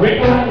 Wait.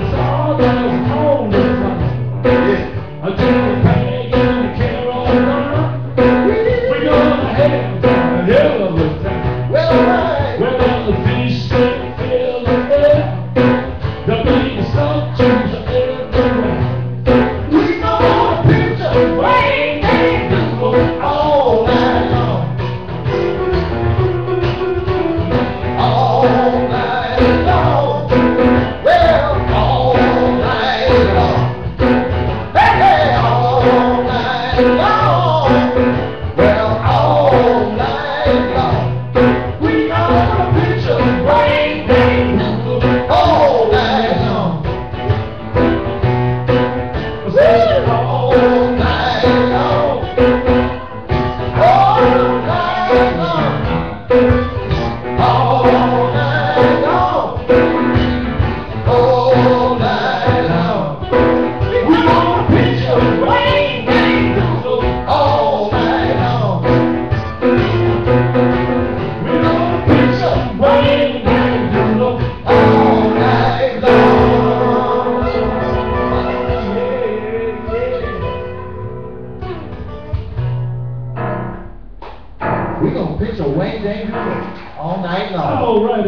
It's a Wayne Day all night long. Oh, right.